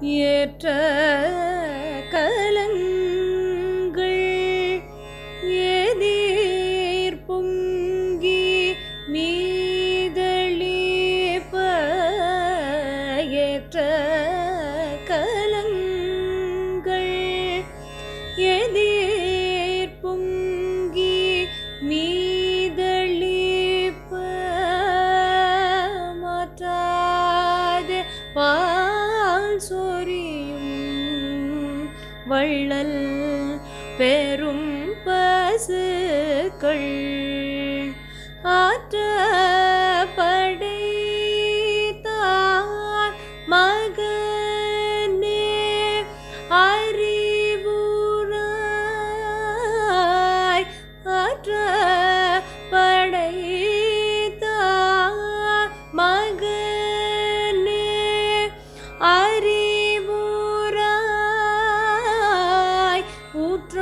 ஏற்ற கலங்கள் ஏதீர் பொங்கி மீதளிப்ப ஏற்ற கலங்கள் ஏதீர் பொங்கி மீதளிப்ப மாற்றாது பா சொரியும் வள்ளல் பெரும் பசுக்கள். ஆற்றப்படைத்தார்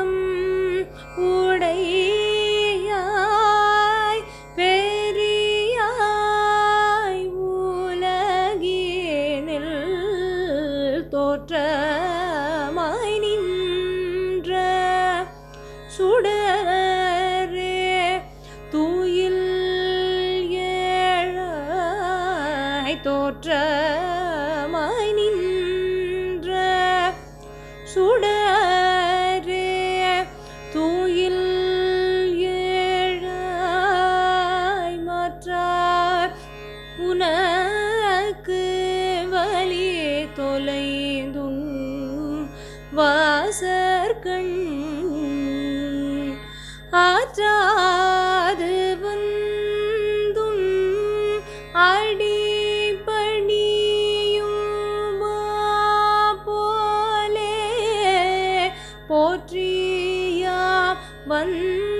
ஊற்றம் உடையாய் பெரியாய் உலகினில் தோற்றமாய் நின்ற சுடரே தூயில் ஏழாய் வாசர்கள் ஆற்றாது வந்தும் அடிபடியும் போலே போற்றியா வந்த